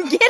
Get!